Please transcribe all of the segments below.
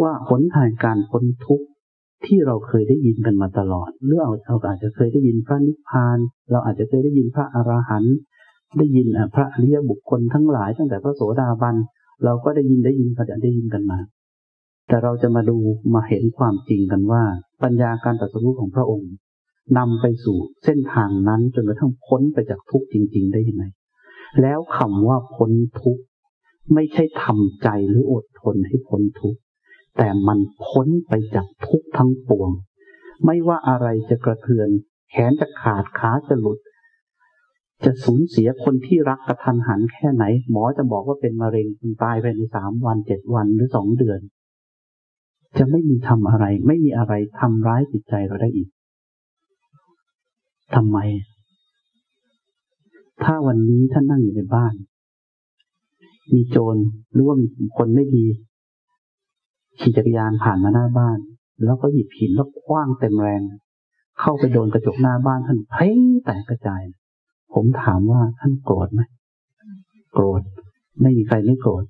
ว่าหนทางการพ้นทุกข์ที่เราเคยได้ยินกันมาตลอดหรือเราเราอาจจะเคยได้ยินพระนิพพาน เราอาจจะเคยได้ยินพระอรหันต์ได้ยินพระอริยบุคคลทั้งหลาย ตั้งแต่พระโสดาบันเราก็ได้ยินได้ยินก็จะได้ยินกันมา แต่เราจะมาดูมาเห็นความจริงกันว่า ปัญญาการตรัสรู้ของพระองค์นำไปสู่เส้นทางนั้นจนกระทั่งพ้นไปจากทุกข์จริง ๆ ได้ยังไง แล้วคำว่าพ้นทุกข์ไม่ใช่ทำใจหรืออดทนให้พ้นทุกข์ แต่มันพ้นไปจากทุกทั้งปวง ไม่ว่าอะไรจะกระเทือน แขนจะขาดขาจะหลุด จะสูญเสียคนที่รักกระทันหันแค่ไหน หมอจะบอกว่าเป็นมะเร็งคุณตายไปในสามวันเจ็ดวันหรือสองเดือน จะไม่มีทำอะไร ไม่มีอะไรทำร้ายจิตใจเราได้อีกทำไม ถ้าวันนี้ท่านนั่งอยู่ในบ้าน มีโจรหรือว่ามีคนไม่ดี ขี่จักรยานผ่านมาหน้าบ้าน แล้วก็หยิบหินแล้วคว้างเต็มแรง เข้าไปโดนกระจกหน้าบ้านท่านเพ่งแตกกระจาย ผมถามว่าท่านโกรธไหมโกรธ ไม่มีใครไม่โกรธ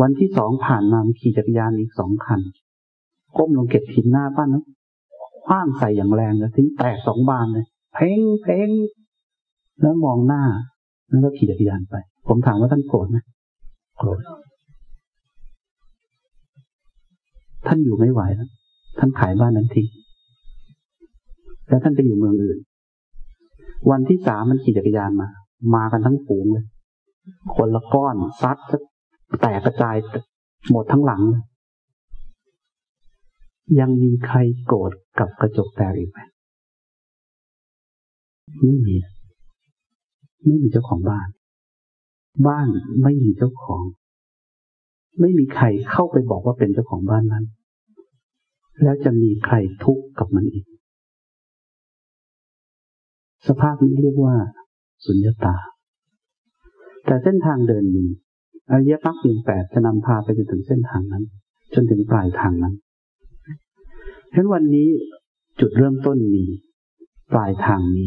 วันที่สองผ่านมาขี่จักรยานอีกสองคัน ก้มลงเก็บหินหน้าบ้านแล้วคว้างใส่อย่างแรงแล้วทิ้งแตกสองบานเลย เพ่งเพ่งแล้วมองหน้า แล้วก็ขี่จักรยานไป ผมถามว่าท่านโกรธไหมโกรธ ท่านอยู่ไม่ไหวแล้วท่านขายบ้านนั้นทิ้งแล้วท่านไปอยู่เมืองอื่น วันที่สามมันขี่จักรยานมา มากันทั้งฝูงเลย คนละก้อนซัดแตกกระจายหมดทั้งหลัง ยังมีใครโกรธกับกระจกแตกอีกไหมไม่มี ไม่มีเจ้าของบ้าน บ้านไม่มีเจ้าของ ไม่มีใครเข้าไปบอกว่าเป็นเจ้าของบ้านนั้น แล้วจะมีใครทุกข์กับมันอีก สภาพนี้เรียกว่า สุญญตา แต่เส้นทางเดินมีอริยมรรคเพียงแปดจะนำพาไปจนถึงเส้นทางนั้น จนถึงปลายทางนั้นฉะนั้นวันนี้จุดเริ่มต้นมี ปลายทางมี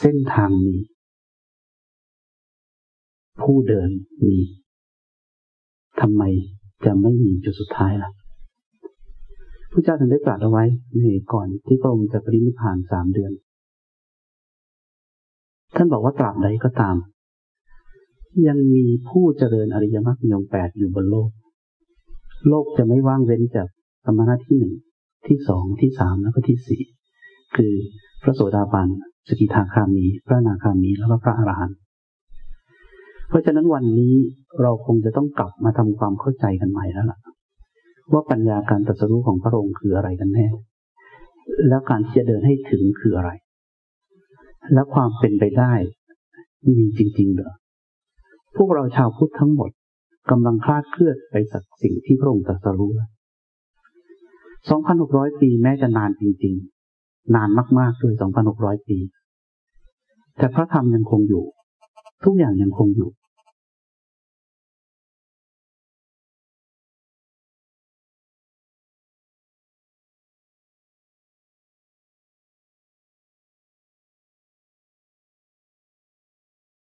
เส้นทางมี ผู้เดินมีทำไมจะไม่มีจุดสุดท้ายล่ะ พระเจ้าท่านได้ตรัสเอาไว้ในก่อนที่พระองค์จะปรินิพพานสามเดือน ท่านบอกว่าตราบใดก็ตาม ยังมีผู้เจริญอริยมรรคมีองแปดอยู่บนโลก โลกจะไม่ว่างเว้นจากสมณะที่หนึ่งที่สองที่สามแล้วก็ที่สี่คือพระโสดาบันสกิทาคามี พระนาคามีแล้วก็พระอรหันต์เพราะฉะนั้นวันนี้เราคงจะต้องกลับมาทำความเข้าใจกันใหม่แล้วล่ะ ว่าปัญญาการตรัสรู้ของพระองค์คืออะไรกันแน่ แล้วการที่จะเดินให้ถึงคืออะไร แล้วความเป็นไปได้มีจริงๆเหรอพวกเราชาวพุทธทั้งหมดกำลังคลาดเคลื่อนไปสักสิ่งที่พระองค์ตรัสรู้ 2,600 ปีแม้จะนานจริง ๆ นานมากๆด้วย 2,600 ปี แต่พระธรรมยังคงอยู่ ทุกอย่างยังคงอยู่